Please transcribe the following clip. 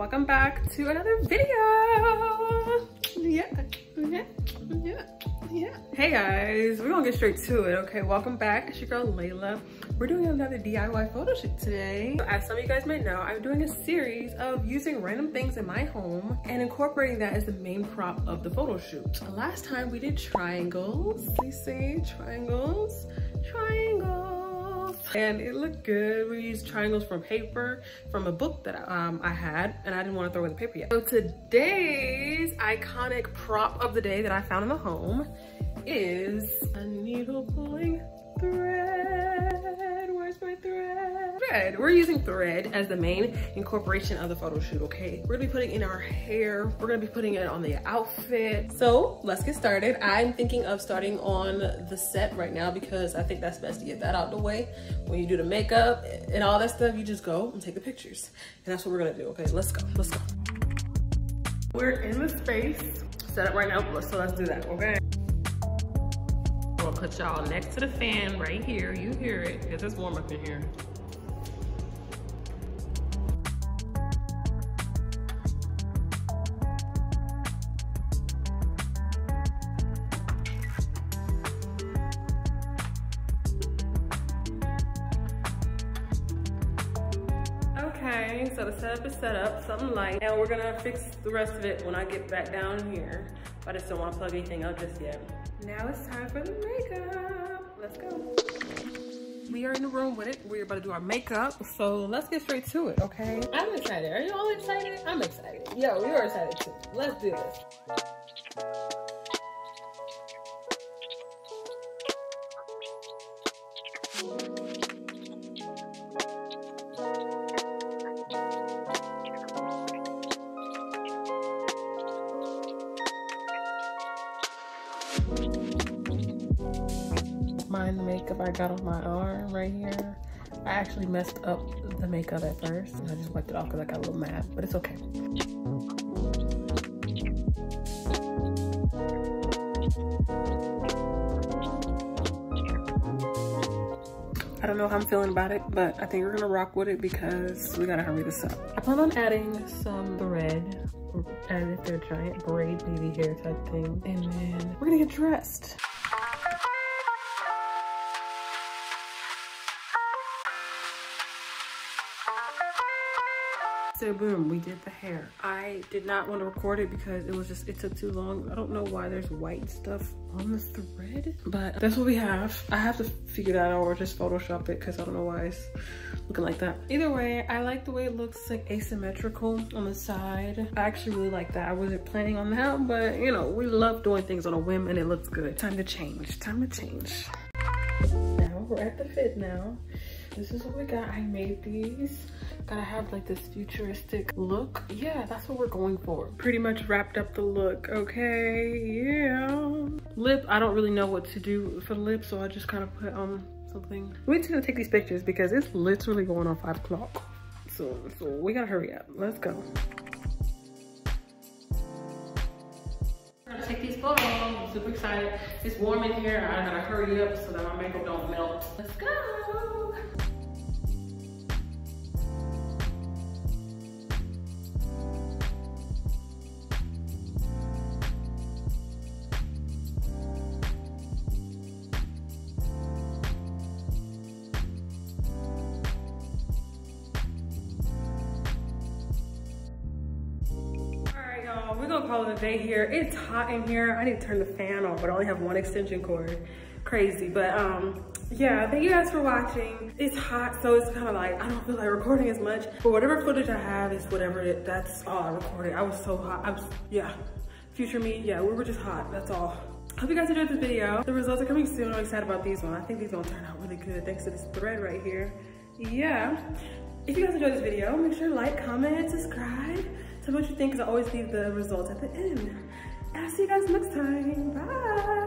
welcome back to another video. Yeah, yeah, yeah, yeah. Hey guys, we're gonna get straight to it, okay? Welcome back, it's your girl Laila. We're doing another DIY photo shoot today. As some of you guys might know, I'm doing a series of using random things in my home and incorporating that as the main prop of the photo shoot. Last time we did triangles. Please say triangles, triangles and it looked good. We used triangles from paper from a book that um, I had and I didn't want to throw away the paper yet. So today's iconic prop of the day that I found in the home is a needle pulling thread. Where's my thread? Thread. We're using thread as the main incorporation of the photo shoot, okay? We're gonna be putting in our hair. We're gonna be putting it on the outfit. So let's get started. I'm thinking of starting on the set right now because I think that's best to get that out the way. When you do the makeup and all that stuff, you just go and take the pictures. And that's what we're gonna do, okay? Let's go, let's go. We're in the space set up right now, so let's do that, okay? Gonna put y'all next to the fan right here. You hear it, because it's warm up in here. Okay, so the setup is set up, something light, and we're gonna fix the rest of it when I get back down here. I just don't wanna plug anything up just yet. Now it's time for the makeup. Let's go. We are in the room with it. We're about to do our makeup. So let's get straight to it, okay? I'm excited. Are you all excited? I'm excited. Yo, you're excited too. Let's do this. Mine the makeup I got on my arm right here. I actually messed up the makeup at first. And I just wiped it off because I got a little mad, but it's okay. I don't know how I'm feeling about it, but I think we're gonna rock with it because we gotta hurry this up. I plan on adding some thread as if they're giant braid baby hair type thing. And then we're gonna get dressed. So boom, we did the hair. I did not want to record it because it was just, it took too long. I don't know why there's white stuff on the thread, but that's what we have. I have to figure that out or just Photoshop it because I don't know why it's looking like that. Either way, I like the way it looks like asymmetrical on the side. I actually really like that. I wasn't planning on that, but you know, we love doing things on a whim and it looks good. Time to change, time to change. Now we're at the fit now. This is what we got. I made these. Gotta have like this futuristic look. Yeah, that's what we're going for. Pretty much wrapped up the look, okay? Yeah. Lip, I don't really know what to do for the lip, so I just kind of put um something. We're just gonna take these pictures because it's literally going on five o'clock. So, so we gotta hurry up. Let's go. take these photos. I'm super excited. It's warm in here. I gotta hurry up so that my makeup don't melt. Let's go. Gonna call it a day here. It's hot in here. I need to turn the fan on, but I only have one extension cord. Crazy, but um, yeah, thank you guys for watching. It's hot, so it's kind of like, I don't feel like recording as much, but whatever footage I have is whatever, it, that's all I recorded. I was so hot, I was, yeah. Future me, yeah, we were just hot, that's all. Hope you guys enjoyed this video. The results are coming soon. I'm excited about these ones. I think these gonna turn out really good thanks to this thread right here. Yeah. If you guys enjoyed this video, make sure to like, comment, subscribe. Me what you think because I always leave the results at the end. And I'll see you guys next time. Bye.